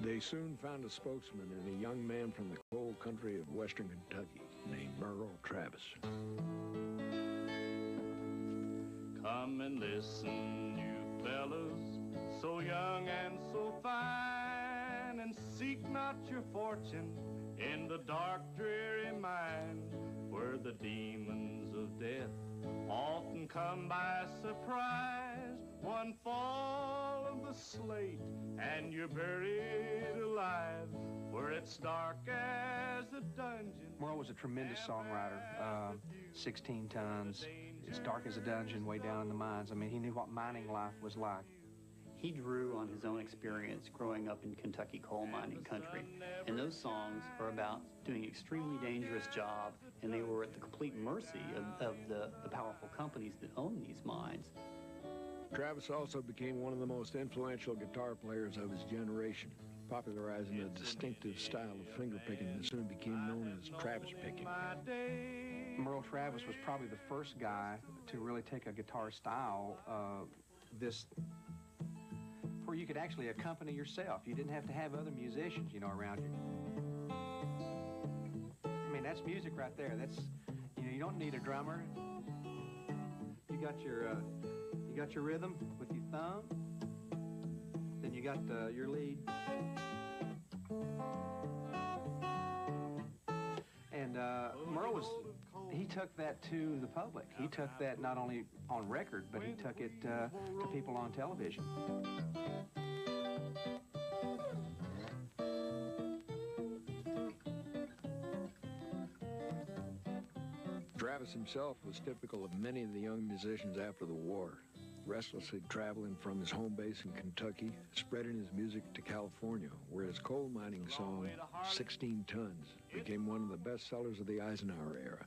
They soon found a spokesman in a young man from the coal country of western Kentucky named Merle Travis. Come and listen, you fellas, so young and so fine, and seek not your fortune in the dark, dreary mine, where the demons of death often come by surprise. One fall of slate and you're buried alive where it's dark as a dungeon. Merle was a tremendous songwriter. Uh, 16 tons. It's dark as a dungeon way down in the mines. I mean, he knew what mining life was like. He drew on his own experience growing up in Kentucky coal mining country. And those songs are about doing an extremely dangerous job, and they were at the complete mercy of, of the, the powerful companies that own these mines. Travis also became one of the most influential guitar players of his generation, popularizing a distinctive style of fingerpicking that soon became known as Travis picking. Merle Travis was probably the first guy to really take a guitar style uh, this where you could actually accompany yourself. You didn't have to have other musicians, you know, around you. I mean, that's music right there. That's, you know, you don't need a drummer. You got your, uh, got your rhythm with your thumb. Then you got uh, your lead. And uh, Merle was, he took that to the public. He took that not only on record, but he took it uh, to people on television. Travis himself was typical of many of the young musicians after the war, restlessly traveling from his home base in Kentucky, spreading his music to California, where his coal mining song, 16 Tons, became one of the best sellers of the Eisenhower era.